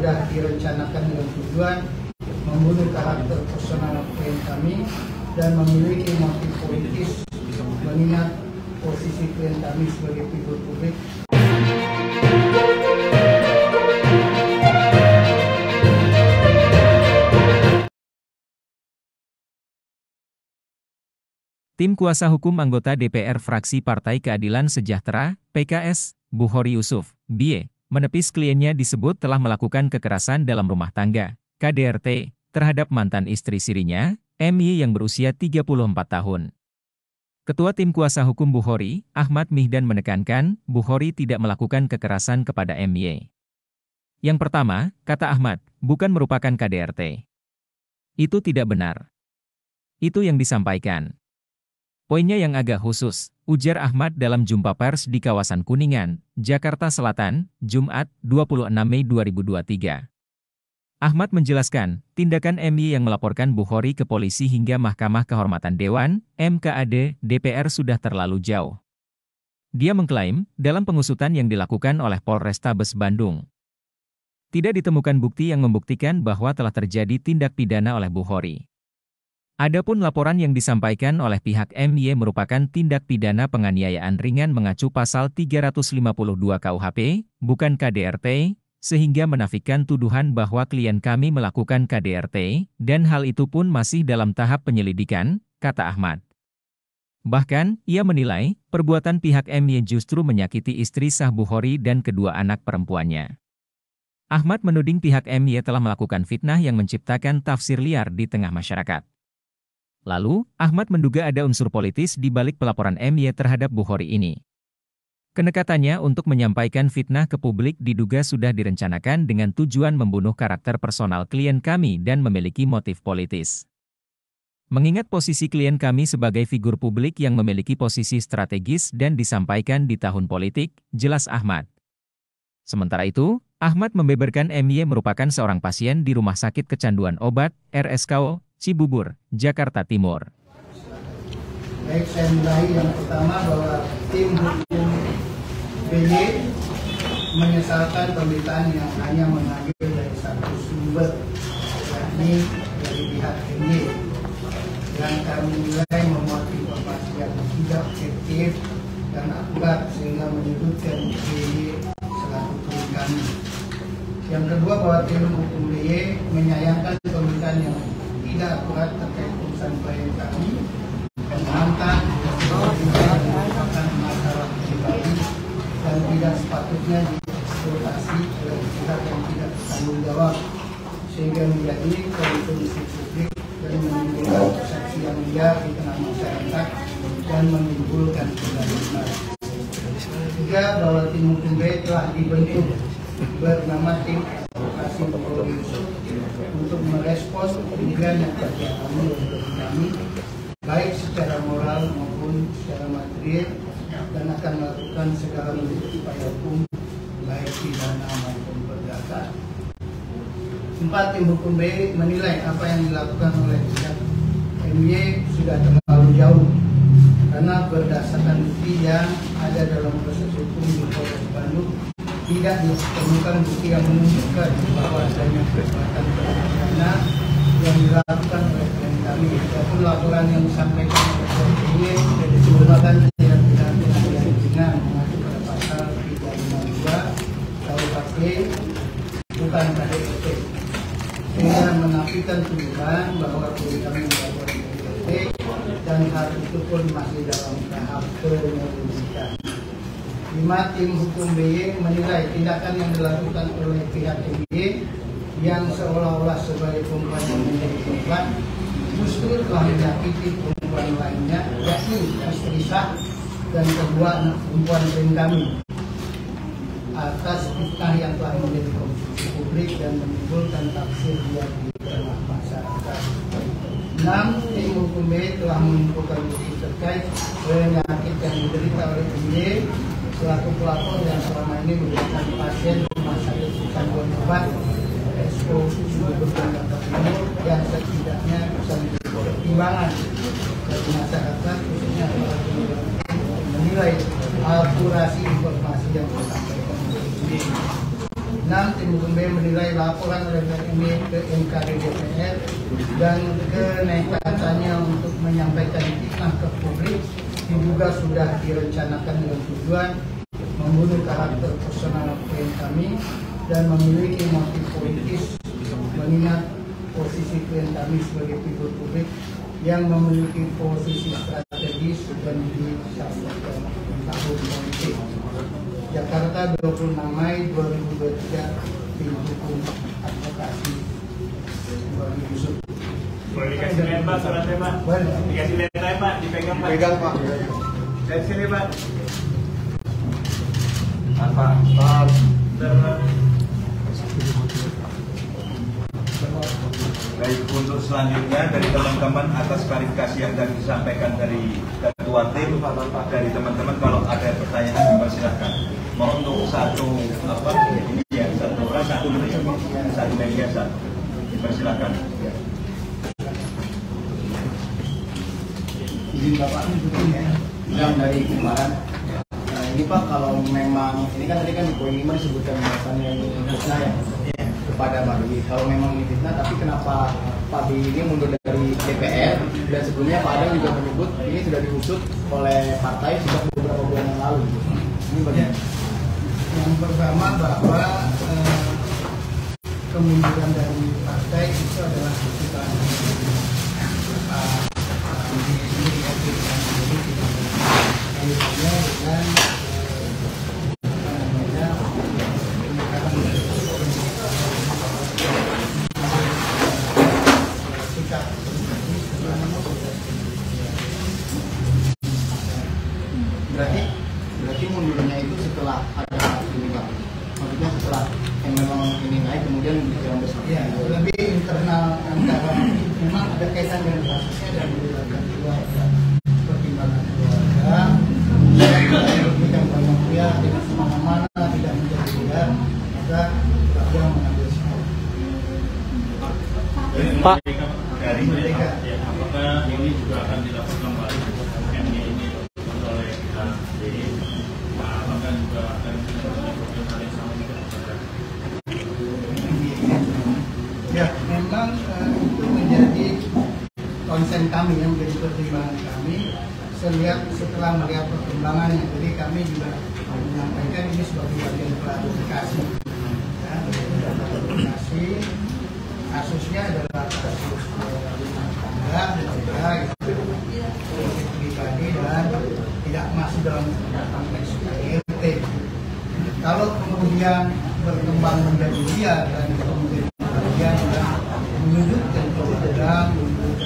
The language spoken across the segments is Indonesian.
sudah direncanakan dengan tujuan membunuh karakter personal klien kami dan memiliki motif politis mengingat posisi klien kami sebagai figur publik. Tim kuasa hukum anggota DPR fraksi Partai Keadilan Sejahtera, PKS, Buhori Yusuf, BIE, menepis kliennya disebut telah melakukan kekerasan dalam rumah tangga, KDRT, terhadap mantan istri sirinya, MY yang berusia 34 tahun. Ketua Tim Kuasa Hukum Buhori, Ahmad Mihdan menekankan, Buhori tidak melakukan kekerasan kepada MY. Yang pertama, kata Ahmad, bukan merupakan KDRT. Itu tidak benar. Itu yang disampaikan. Poinnya yang agak khusus, ujar Ahmad dalam jumpa pers di kawasan Kuningan, Jakarta Selatan, Jumat, 26 Mei 2023. Ahmad menjelaskan, tindakan MY yang melaporkan Bukhari ke polisi hingga Mahkamah Kehormatan Dewan, MKAD, DPR sudah terlalu jauh. Dia mengklaim, dalam pengusutan yang dilakukan oleh Polrestabes Bandung, tidak ditemukan bukti yang membuktikan bahwa telah terjadi tindak pidana oleh Bukhari. Adapun laporan yang disampaikan oleh pihak MY merupakan tindak pidana penganiayaan ringan mengacu pasal 352 KUHP, bukan KDRT, sehingga menafikan tuduhan bahwa klien kami melakukan KDRT, dan hal itu pun masih dalam tahap penyelidikan, kata Ahmad. Bahkan, ia menilai, perbuatan pihak MY justru menyakiti istri sah Bukhari dan kedua anak perempuannya. Ahmad menuding pihak MY telah melakukan fitnah yang menciptakan tafsir liar di tengah masyarakat. Lalu, Ahmad menduga ada unsur politis di balik pelaporan MY terhadap Bukhari ini. Kenekatannya untuk menyampaikan fitnah ke publik diduga sudah direncanakan dengan tujuan membunuh karakter personal klien kami dan memiliki motif politis. Mengingat posisi klien kami sebagai figur publik yang memiliki posisi strategis dan disampaikan di tahun politik, jelas Ahmad. Sementara itu, Ahmad membeberkan MY merupakan seorang pasien di Rumah Sakit Kecanduan Obat, RSKO, Cibubur, Jakarta Timur. Baik, saya mulai yang pertama bahwa tim hukum BY menyesalkan pemberitaan yang hanya mengambil dari satu sumber, yakni dari pihak MY, yang kami nilai memuat informasi yang tidak objektif dan akurat sehingga menyebutkan BY selaku kami. Yang kedua bahwa tim hukum BY menyayangkan pemberitaan yang tidak akurat terkait urusan klien kami menantang merupakan masalah pribadi dan tidak sepatutnya dieksploitasi oleh pihak yang tidak bertanggung jawab sehingga menjadi konsumsi publik dan menimbulkan persepsi yang liar di tengah masyarakat dan menimbulkan kegaduhan. Juga bahwa tim B telah dibentuk bernama tim advokasi Polri untuk merespons yang terjadi oleh kami baik secara moral maupun secara material dan akan melakukan segala bentuk upaya hukum baik pidana maupun perdata. Empat tim hukum B menilai apa yang dilakukan oleh pihak MY sudah terlalu jauh karena berdasarkan bukti yang ada dalam proses hukum di Polres Bandung tidak ditemukan bukti yang menunjukkan bahwa adanya dilakukan oleh kami. Adapun laporan yang disampaikan oleh ini merupakan tindak pidana yang ringan mengacu pada pasal 352 KUHP bukan KDRT sehingga menafikan tuduhan bahwa kami melakukan KDRT dan hal itu pun masih dalam tahap penyelidikan. Lima tim hukum BY menilai tindakan yang dilakukan oleh pihak BY yang seolah-olah sebagai perempuan yang menjadi korban justru telah menyakiti perempuan lainnya yakni istri sah dan kedua anak perempuan tim kami atas fitnah yang telah menjadi konsumsi publik dan menimbulkan tafsir yang di tengah masyarakat. Enam, tim hukum B telah mengumpulkan bukti terkait penyakit yang diderita oleh B selaku pelapor yang selama ini merupakan pasien rumah sakit kecanduan obat Jakarta Timur yang setidaknya bisa menjadi pertimbangan bagi masyarakat khususnya menilai akurasi informasi yang disampaikan oleh enam tim hukum B menilai laporan letter ini ke MKD DPR dan kenekatannya untuk menyampaikan fitnah ke publik diduga sudah direncanakan dengan tujuan membunuh karakter personal klien kami dan memiliki motif politis mengingat posisi klien kami sebagai figur publik yang memiliki posisi strategis dan disampaikan tahun politik. Jakarta 26 Mei 2023 tim hukum advokasi Bagi Yusuf. Boleh dikasih lihat Pak suratnya Pak? Boleh. Dikasih lihat aja Pak, dipegang Pak. Pegang Pak. Dari sini Pak. Apa? Pak. Bentar, Pak. Baik, untuk selanjutnya dari teman-teman atas klarifikasi yang tadi disampaikan dari ketua tim, dari teman-teman kalau ada pertanyaan dipersilahkan. Mohon untuk satu apa ini ya satu orang satu menit satu media satu dipersilahkan. Izin Bapak begini ya. Yang dari kemarin. Nah, ini Pak kalau memang ini kan tadi kan poin 5 disebutkan bahwasannya ini fitnah ya kepada Bi. Kalau memang ini fitnah, tapi kenapa Pak Bi ini mundur dari DPR dan sebelumnya Pak Adam juga menyebut ini sudah diusut oleh partai sejak beberapa bulan yang lalu. Ini bagaimana? Yang pertama bahwa eh, kemunduran dari partai itu adalah naik kemudian berjalan bersama. Ya, lebih internal antara memang ada kaitan dengan kasusnya dan melibatkan keluarga, pertimbangan keluarga. Berikan banyak pihak tidak semena-mana tidak menjadi dia, maka keluarga mengambil sikap. Pak. Memang eh, itu menjadi konsen kami yang menjadi pertimbangan kami selihat setelah melihat perkembangannya. Jadi kami juga menyampaikan ini sebagai bagian klarifikasi. Ya, kasusnya adalah kasus rumah tangga, politik pribadi dan tidak dalam konteks KDRT. Kalau kemudian berkembang menjadi liar dan kemudian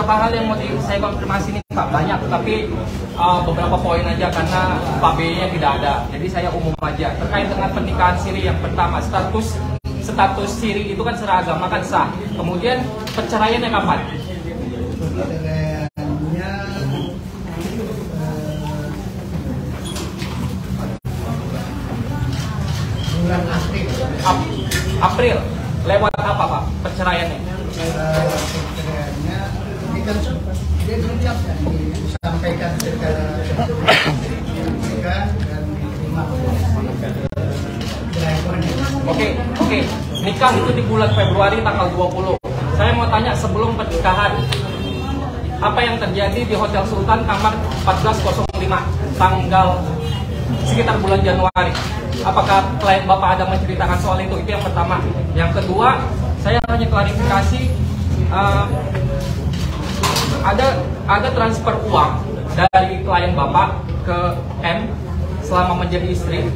beberapa hal yang mau saya konfirmasi nih Pak banyak, tapi uh, beberapa poin aja karena Pak B-nya tidak ada. Jadi saya umum aja terkait dengan pernikahan siri yang pertama status status siri itu kan seragama kan sah. Kemudian perceraiannya kapan? eh, bulan April Ap- April. Lewat apa Pak perceraiannya? Eh, perceraiannya ini kan dia berucapkan di Oke, oke. Nikah itu di bulan Februari tanggal 20. Saya mau tanya sebelum pernikahan, apa yang terjadi di Hotel Sultan kamar 1405 tanggal sekitar bulan Januari? Apakah klien Bapak ada menceritakan soal itu? Itu yang pertama. Yang kedua, saya hanya klarifikasi eh, ada ada transfer uang dari klien Bapak ke M selama menjadi istri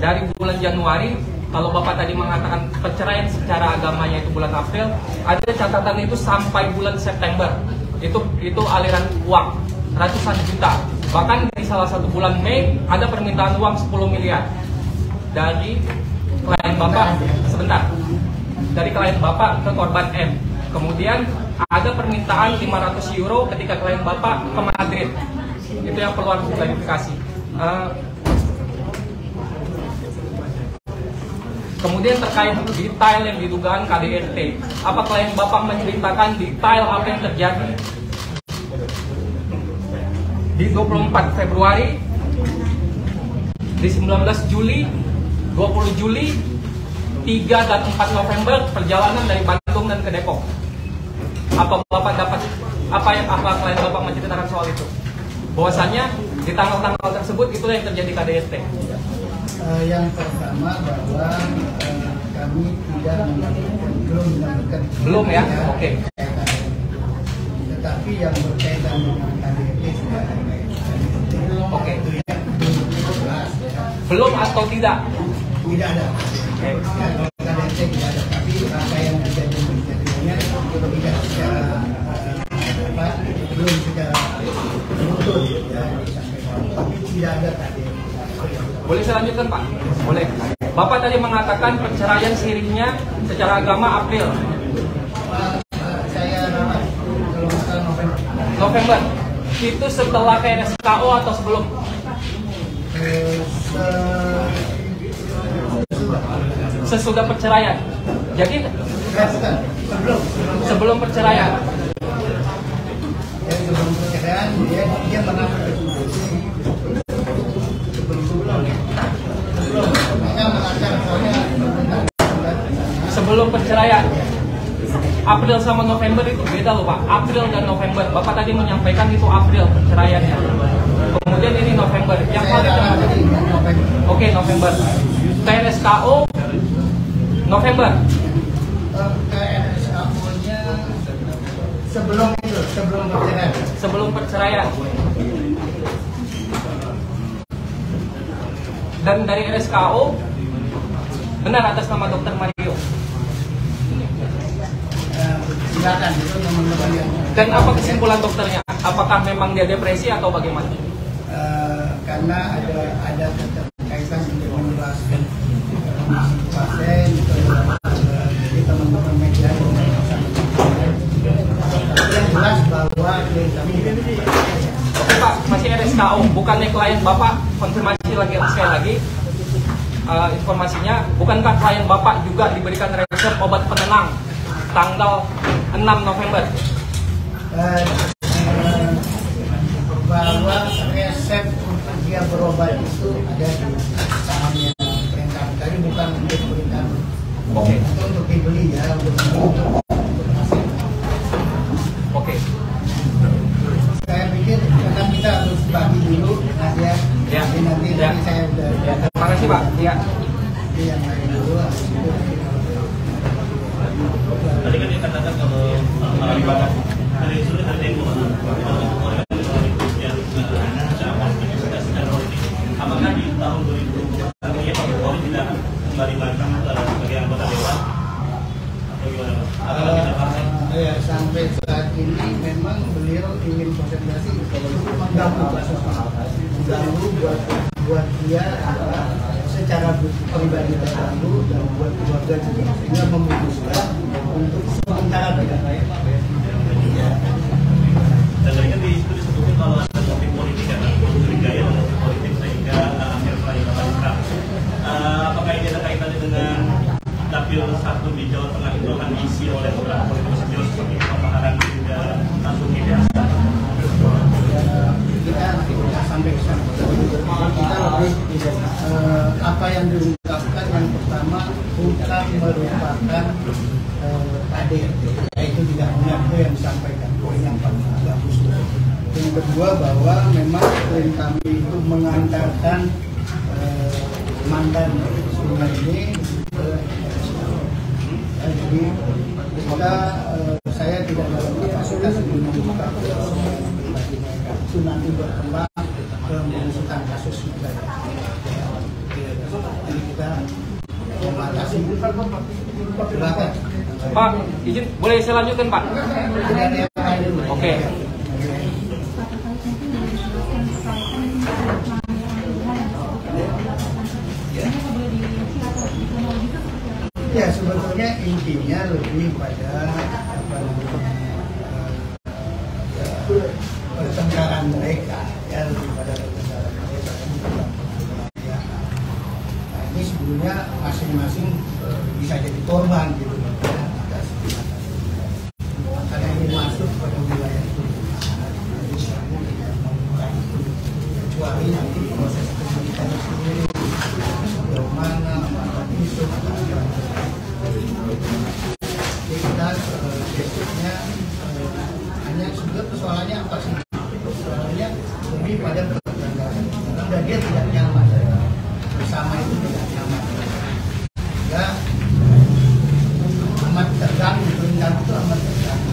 dari bulan Januari kalau Bapak tadi mengatakan perceraian secara agamanya itu bulan April, ada catatan itu sampai bulan September. Itu itu aliran uang ratusan juta. Bahkan di salah satu bulan Mei ada permintaan uang 10 miliar dari klien Bapak sebentar. Dari klien Bapak ke korban M. Kemudian ada permintaan 500 euro ketika klien Bapak ke Madrid. Itu yang perlu harus klarifikasi. Eh, Kemudian terkait detail yang didugaan KDRT, apa klien Bapak menceritakan detail apa yang terjadi di 24 Februari, di 19 Juli, 20 Juli, 3 dan 4 November perjalanan dari Bandung dan ke Depok. Apa Bapak dapat apa yang apa klien Bapak menceritakan soal itu? Bahwasannya di tanggal-tanggal tersebut itulah yang terjadi KDRT. Eh, yang pertama bahwa eh, kami tidak belum mendapatkan Belum ya? Oke. Tetapi yang berkaitan dengan KDRT sudah. Oke. Itu ya, belum ya. Atau tidak? Tidak ada. Ya, kalau KDRT tidak ada, tapi rangkaian kejadian-kejadiannya tidak secara eh, apa, belum secara utuh ya disampaikan. Tapi tidak ada KDRT. Boleh saya lanjutkan Pak? Boleh. Bapak tadi mengatakan perceraian sirinya secara agama April, saya November. November. Itu setelah KRSKO atau sebelum? Se- sesudah. Perceraian. Jadi. Sebelum. sebelum perceraian. Sebelum perceraian dia mengaku sebelum sebelum sebelum mereka mengatakan soalnya Sebelum perceraian. April sama November itu beda loh Pak. April dan November. Bapak tadi menyampaikan itu April perceraiannya. Kemudian ini November. Yang paling November. Oke November. KRSKO November. Ke RSKO-nya sebelum itu sebelum perceraian. sebelum perceraian. Dan dari RSKO benar atas nama Dokter Mario. Eh, silakan itu teman-teman yang Dan apa kesimpulan dokternya? Apakah memang dia depresi atau bagaimana? Eh, karena ada ada keterkaitan untuk menjelaskan pasien jadi teman-teman media yang jelas bahwa Oke Pak, masih RSKO, bukannya klien Bapak? Konfirmasi lagi sekali lagi. Eh, informasinya, bukankah klien Bapak juga diberikan resep obat penenang tanggal 6 November? eh, eh, bahwa resep untuk dia berobat itu ada di tangannya perintah tadi bukan untuk perintah Oke. itu untuk dibeli ya untuk untuk untuk pasien. Oke. saya pikir karena kita harus bagi dulu nah ya, Ya. nanti nanti, Ya. nanti saya udah Ya, terima kasih Pak. Ya. jadi yang lain dulu habis itu Tadi kan dikatakan kalau uh, ibadah dari suri dari tempo apakah di tahun 2020 ini Pak Kapolri tidak kembali bantah uh, sebagai anggota dewan atau gimana Pak? Apakah tidak partai? Eh, ya, sampai saat ini memang beliau ingin konsentrasi mengganggu mengganggu buat buat dia apa, secara pribadi terganggu dan buat keluarga juga sehingga memutuskan untuk sementara tidak ya, Dan tadi kan di situ disebutkan kalau ada motif politik kan, curigai ada motif politik sehingga uh, akhir pelayanan Pak Uh, apakah ini ada kaitannya dengan dapil satu di Jawa Tengah itu akan diisi oleh beberapa politikus senior seperti Pak Maharani dan Nasuhi Biasa? kita eh, apa yang diungkapkan? Yang pertama bukan merupakan eh, KDRT yaitu tidak benar itu yang disampaikan poin yang paling bagus yang kedua bahwa memang klien kami itu mengandalkan eh, mandan sungai ini eh, Ya, jadi kita eh, saya tidak dalam kapasitas untuk membuka mereka. Itu nanti berkembang ke mengusulkan kasus mereka Ya, jadi kita membatasi Pak, izin boleh saya lanjutkan Pak? Oke. Ya sebetulnya intinya lebih pada apa namanya eh, pertengkaran mereka ya lebih pada pertengkaran mereka bukan ya. Nah, ini sebenarnya masing-masing eh, bisa jadi korban gitu ya, atas tindakan. karena ini masuk pada wilayah itu Jadi kami tidak membuka itu kecuali nanti proses penyidikan sendiri sejauh mana apakah itu apakah jadi kita eh, besoknya eh, hanya sebenarnya persoalannya apa sih? Persoalannya lebih pada pertengkaran. Dan dia tidak nyaman bersama itu tidak nyaman. Ya amat terganggu, perintah itu amat terganggu.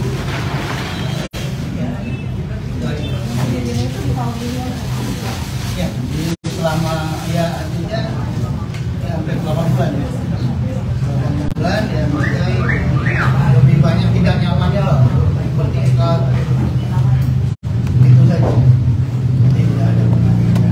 Ya, ya, jadi selama ya artinya ya, hampir 8 bulan ya. 8 bulan ya mulai lebih banyak tidak nyamannya loh bertingkat itu saja tidak ada pengaruhnya